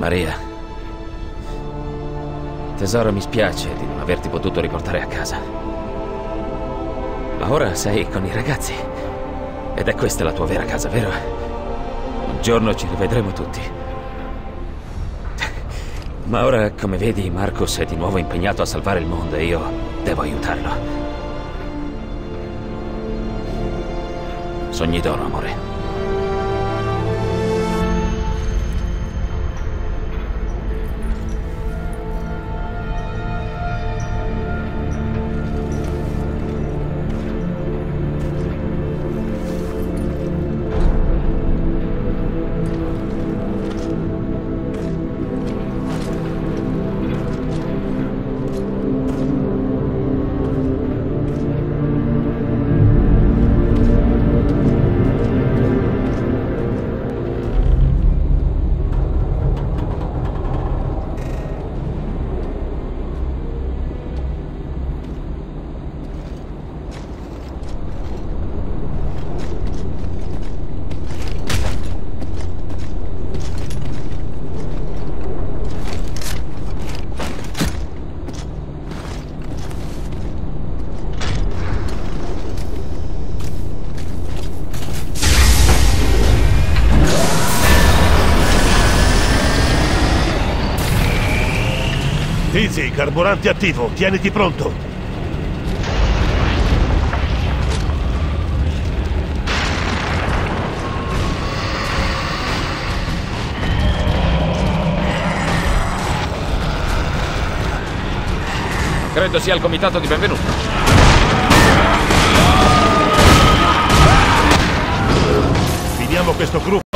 Maria. Tesoro, mi spiace di non averti potuto riportare a casa. Ma ora sei con i ragazzi. Ed è questa la tua vera casa, vero? Un giorno ci rivedremo tutti. Ma ora, come vedi, Marcus è di nuovo impegnato a salvare il mondo e io devo aiutarlo. Sogni d'oro, amore. Easy, carburante attivo, tieniti pronto. Credo sia il comitato di benvenuto. Finiamo questo gruppo